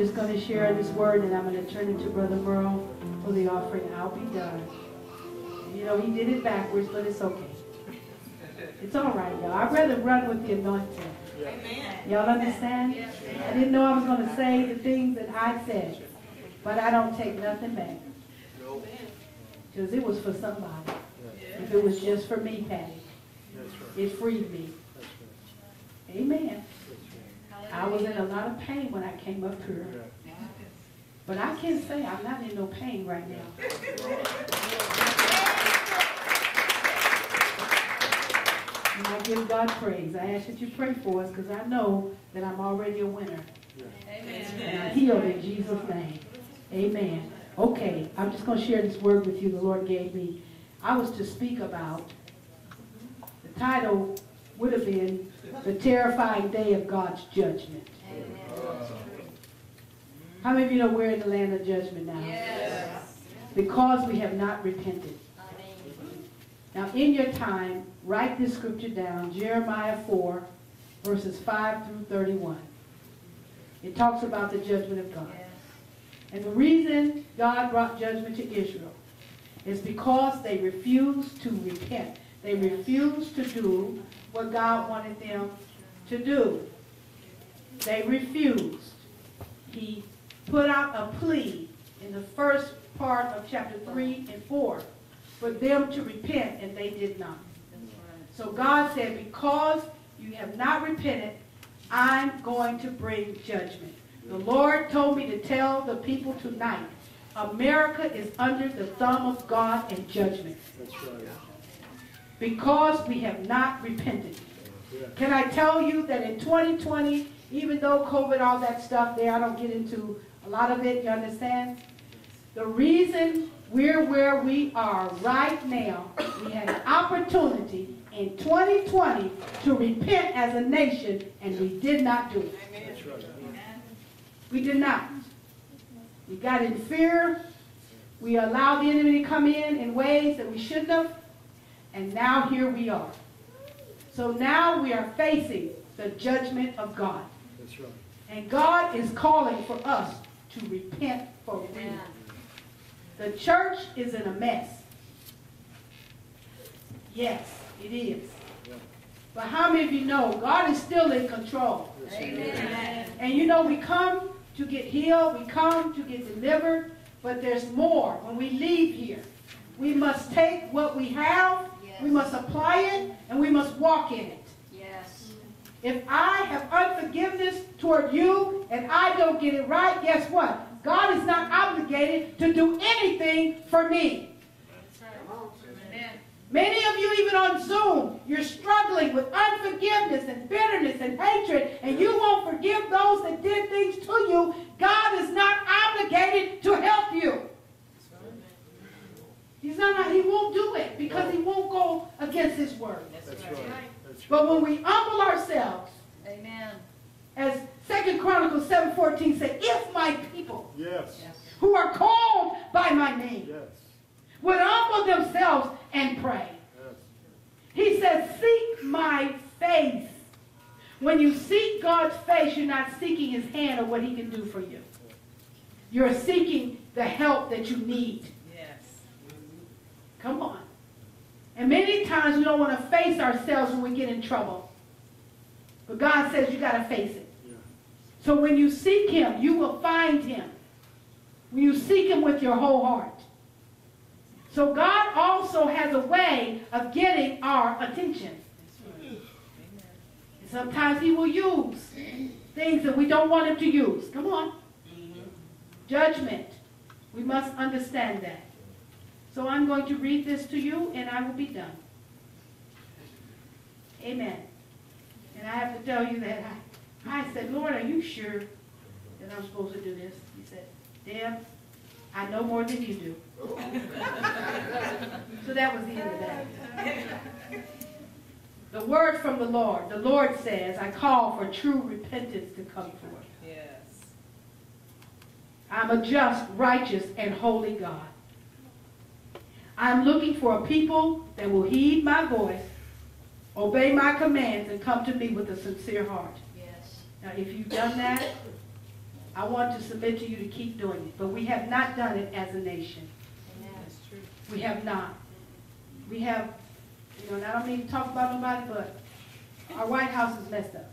just going to share this word and I'm going to turn it to Brother Merle for the offering. I'll be done. You know, he did it backwards, but it's okay. It's all right, y'all. I'd rather run with the anointing. Y'all understand? I didn't know I was going to say the things that I said, but I don't take nothing back. Because it was for somebody. If it was just for me, Patty, it freed me. Amen. I was in a lot of pain when I came up here. But I can say I'm not in no pain right now. And I give God praise. I ask that you pray for us because I know that I'm already a winner. Amen. And I'm healed in Jesus' name. Amen. Okay, I'm just going to share this word with you the Lord gave me. I was to speak about, the title would have been The Terrifying Day of God's Judgment. Amen. How many of you know we're in the land of judgment now? Yes. Because we have not repented. Now, in your time, write this scripture down, Jeremiah 4, verses 5 through 31. It talks about the judgment of God. And the reason God brought judgment to Israel is because they refused to repent. They refused to do what God wanted them to do. They refused. He put out a plea in the first part of chapter 3 and 4 for them to repent, and they did not. So God said, because you have not repented, I'm going to bring judgment. The Lord told me to tell the people tonight, America is under the thumb of God and judgment. That's right. Because we have not repented. Can I tell you that in 2020, even though COVID, all that stuff there, I don't get into a lot of it, you understand? The reason we're where we are right now. We had an opportunity in 2020 to repent as a nation, and we did not do it. We did not. We got in fear. We allowed the enemy to come in in ways that we shouldn't have. And now here we are. So now we are facing the judgment of God. That's right. And God is calling for us to repent for real. The church is in a mess. Yes, it is. But how many of you know God is still in control? Amen. And you know we come to get healed, we come to get delivered, but there's more when we leave here. We must take what we have, yes. We must apply it, and we must walk in it. Yes. If I have unforgiveness toward you and I don't get it right, guess what? God is not obligated to do anything for me. Many of you, even on Zoom, you're struggling with unforgiveness and bitterness and hatred, and you won't forgive those that did things to you. God is not obligated to help you. He's not, he won't do it because he won't go against his word. That's right. But when we humble ourselves, Amen. as Second Chronicles 7.14 say, if my people yes. who are called by my name yes. would humble themselves and pray. Yes. He says, seek my face. When you seek God's face, you're not seeking his hand or what he can do for you. You're seeking the help that you need. Come on. And many times we don't want to face ourselves when we get in trouble. But God says you got to face it. So when you seek him, you will find him. When you seek him with your whole heart. So God also has a way of getting our attention. And sometimes he will use things that we don't want him to use. Come on. Mm-hmm. Judgment. We must understand that. So I'm going to read this to you and I will be done. Amen. And I have to tell you that I I said, Lord, are you sure that I'm supposed to do this? He said, Deb, I know more than you do. so that was the end of that. The word from the Lord. The Lord says, I call for true repentance to come forth. Yes. I'm a just, righteous, and holy God. I'm looking for a people that will heed my voice, obey my commands, and come to me with a sincere heart. Yes. Now, if you've done that, I want to submit to you to keep doing it, but we have not done it as a nation. That's true. We have not. We have, you know, and I don't mean to talk about nobody, but our White House is messed up.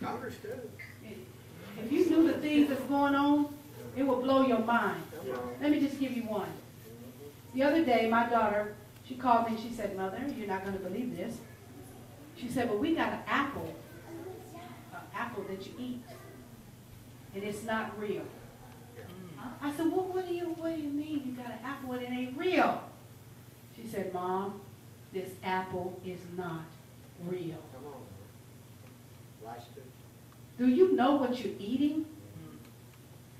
Congress too. If you knew the things that's going on, it will blow your mind. Let me just give you one. The other day, my daughter, she called me and she said, Mother, you're not going to believe this. She said, well, we got an apple, an apple that you eat, and it's not real. I said, well, what do you, what do you mean you got an apple and it ain't real? She said, Mom, this apple is not real. Come on. Do you know what you're eating?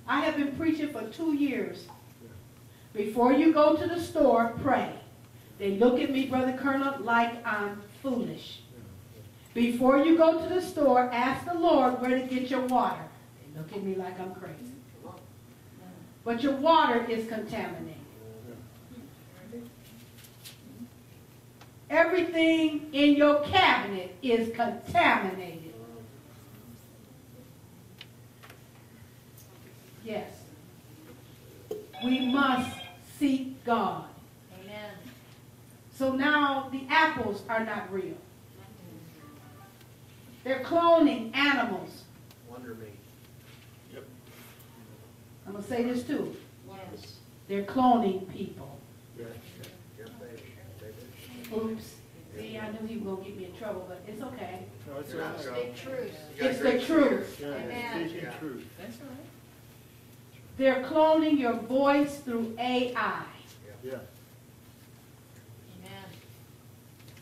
I have been preaching for two years. Before you go to the store, pray. They look at me, Brother Colonel, like I'm foolish. Before you go to the store, ask the Lord where to get your water. They look at me like I'm crazy. But your water is contaminated. Everything in your cabinet is contaminated. Yes. We must seek God. Amen. So now the apples are not real. Mm-hmm. They're cloning animals. Wonder me. Yep. I'm going to say this too. Yes. They're cloning people. Yes, yes, they, they do. Oops. See, I knew he was going to get me in trouble, but it's okay. No, it's You're all not right. so- Speak truth. It's the great truth. Yeah, Amen. speaking Yeah. truth. That's all right. They're cloning your voice through AI, Yeah. Amen.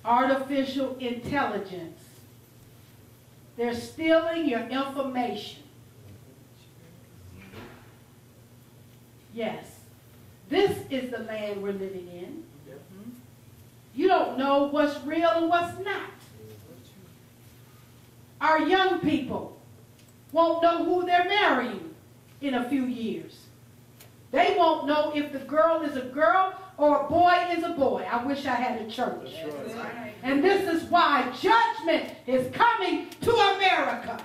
artificial intelligence. They're stealing your information. Yes. This is the land we're living in. Mm-hmm. You don't know what's real and what's not. Our young people won't know who they're marrying in a few years. They won't know if the girl is a girl or a boy is a boy. I wish I had a church. Right. And this is why judgment is coming to America.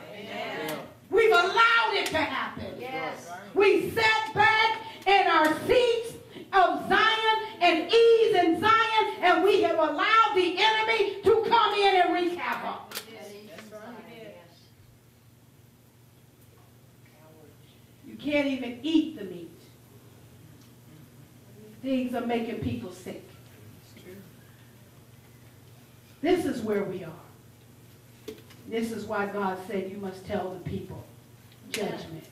We've allowed it to happen. Yes. We sat back in our seats of Zion and ease in Zion, and we have allowed the enemy to come in and wreak havoc. That's right. Yes. You can't even eat the meat. Things are making people sick. This is where we are. This is why God said you must tell the people judgment.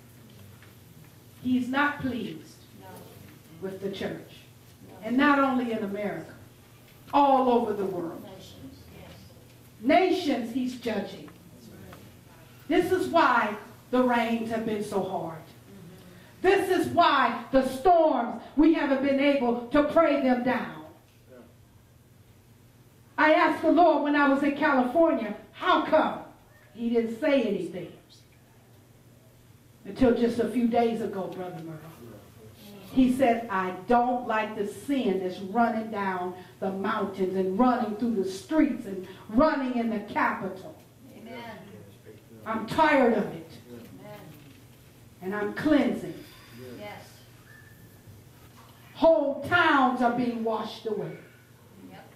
He's not pleased with the church. And not only in America, all over the world. Nations he's judging. This is why the rains have been so hard. This is why the storms, we haven't been able to pray them down. Yeah. I asked the Lord when I was in California, how come? He didn't say anything. Until just a few days ago, Brother Merle. He said, I don't like the sin that's running down the mountains and running through the streets and running in the capital. Amen. I'm tired of it. Amen. And I'm cleansing. Whole towns are being washed away. Yep.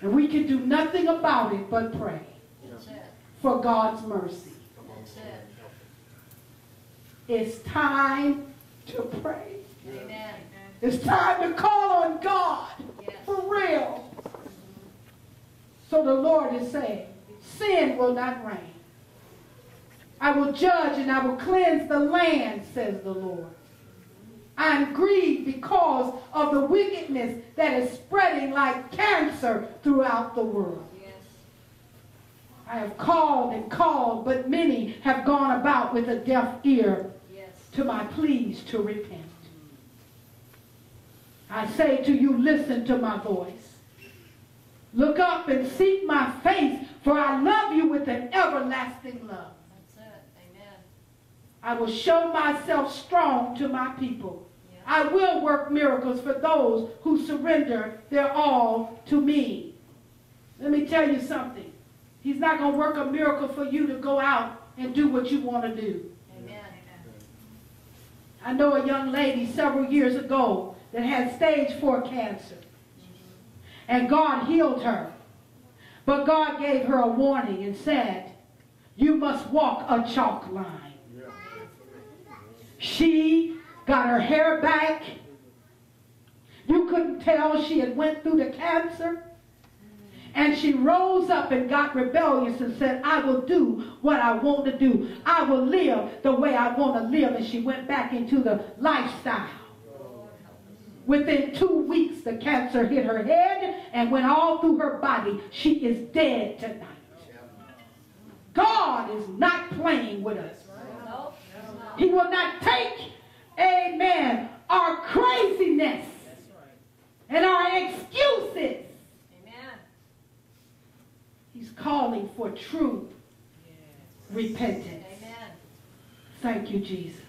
And we can do nothing about it but pray That's it. for God's mercy. That's it. It's time to pray. Amen. It's time to call on God Yes. for real. So the Lord is saying, sin will not reign. I will judge and I will cleanse the land, says the Lord. I am grieved because of the wickedness that is spreading like cancer throughout the world. Yes. I have called and called, but many have gone about with a deaf ear Yes. to my pleas to repent. I say to you, listen to my voice. Look up and seek my face, for I love you with an everlasting love. That's it. Amen. I will show myself strong to my people. Yeah. I will work miracles for those who surrender their all to me. Let me tell you something. He's not going to work a miracle for you to go out and do what you want to do. Amen. I know a young lady several years ago that had stage four cancer. And God healed her. But God gave her a warning and said, You must walk a chalk line. She got her hair back. You couldn't tell she had went through the cancer. And she rose up and got rebellious and said, I will do what I want to do. I will live the way I want to live. And she went back into the lifestyle. Within two weeks, the cancer hit her head and went all through her body. She is dead tonight. God is not playing with us. He will not take, amen, our craziness and our excuses. Amen. He's calling for true repentance. Amen. Thank you, Jesus.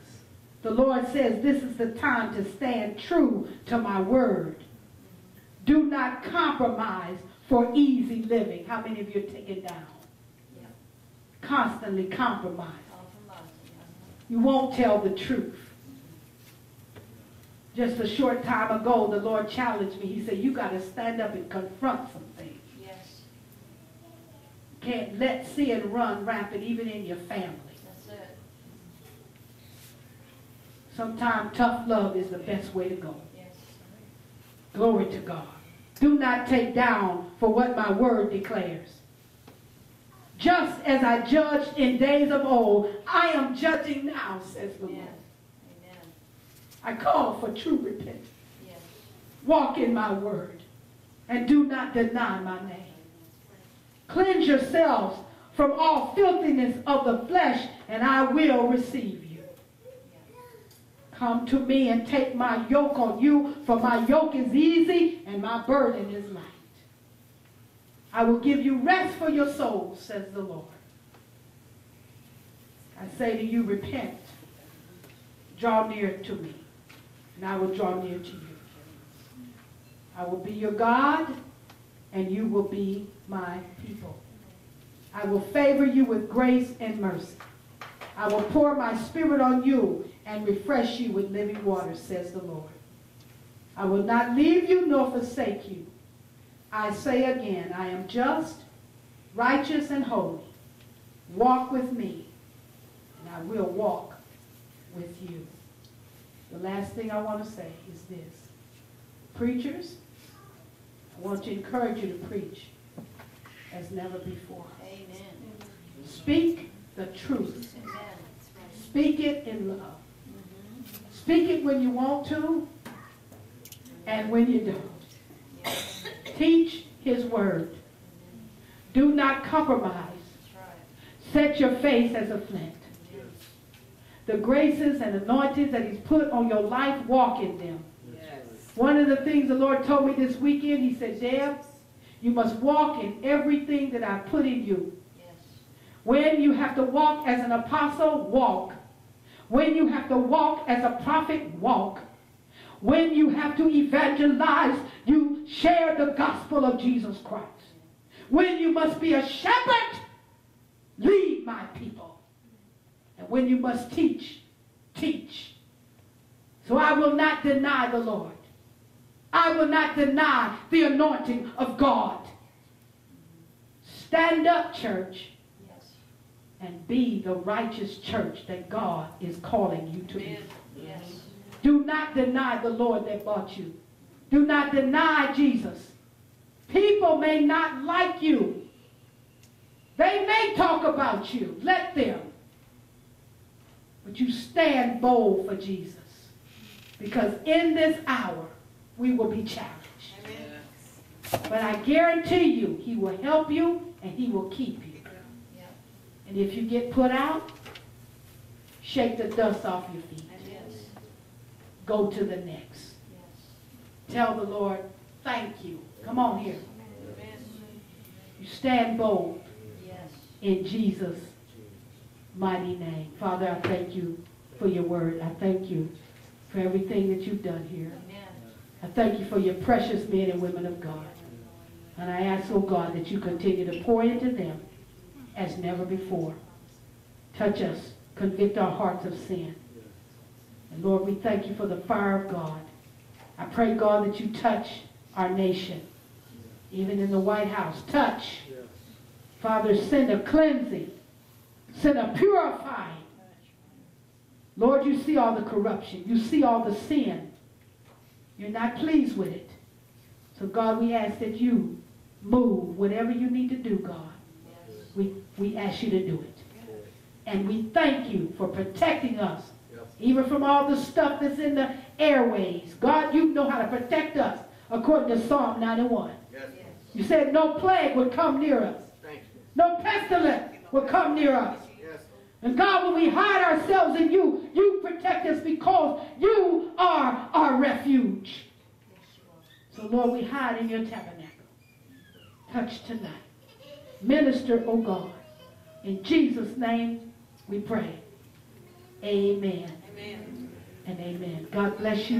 The Lord says this is the time to stand true to my word. Do not compromise for easy living. How many of you are taken down? Yeah. Constantly compromise. You won't tell the truth. Just a short time ago, the Lord challenged me. He said, you got to stand up and confront some things. Yes. Can't let sin run rampant even in your family. That's it. Sometimes tough love is the best way to go. Yes. Glory to God. Do not take down for what my word declares. Just as I judged in days of old, I am judging now, says the Lord. I call for true repentance. Yes. Walk in my word and do not deny my name. Cleanse yourselves from all filthiness of the flesh, and I will receive you. Come to me and take my yoke on you, for my yoke is easy and my burden is light. I will give you rest for your souls, says the Lord. I say to you, repent. Draw near to me, and I will draw near to you. I will be your God, and you will be my people. I will favor you with grace and mercy. I will pour my spirit on you and refresh you with living water, says the Lord. I will not leave you nor forsake you. I say again, I am just, righteous, and holy. Walk with me, and I will walk with you. The last thing I want to say is this. Preachers, I want to encourage you to preach as never before. Amen. Speak the truth. Amen. Speak it in love. Speak it when you want to and when you don't. Teach his word. Do not compromise. Right. Set your face as a flint. The graces and anointings that he's put on your life, walk in them. Yes. One of the things the Lord told me this weekend, he said, Deb, you must walk in everything that I put in you. Yes. When you have to walk as an apostle, walk. When you have to walk as a prophet, walk. When you have to evangelize, you share the gospel of Jesus Christ. When you must be a shepherd, lead my people. And when you must teach, teach. So I will not deny the Lord. I will not deny the anointing of God. Stand up, church Yes. and be the righteous church that God is calling you to be. Yes. Do not deny the Lord that bought you. Do not deny Jesus. People may not like you. They may talk about you. Let them. But you stand bold for Jesus. Because in this hour, we will be challenged. But I guarantee you, he will help you and he will keep you. And if you get put out, shake the dust off your feet. Yes. Go to the next. Yes. Tell the Lord, thank you. Come on here. Amen. You stand bold Yes. in Jesus' mighty name. Father, I thank you for your word. I thank you for everything that you've done here. Amen. I thank you for your precious men and women of God. And I ask, oh God, that you continue to pour into them as never before. Touch us. Convict our hearts of sin. And Lord, we thank you for the fire of God. I pray, God, that you touch our nation, even in the White House. Touch. Father, send a cleansing. Send a purifying. Lord, you see all the corruption. You see all the sin. You're not pleased with it. So, God, we ask that you move whatever you need to do, God. We, we ask you to do it. And we thank you for protecting us, even from all the stuff that's in the airways. God, you know how to protect us, according to Psalm 91. Yes. You said no plague would come near us. Thank you. No pestilence will come near us. And God, when we hide ourselves in you, you protect us because you are our refuge. So, Lord, we hide in your tabernacle. Touch tonight. Minister, oh God. In Jesus' name we pray. Amen Amen. and amen. God bless you.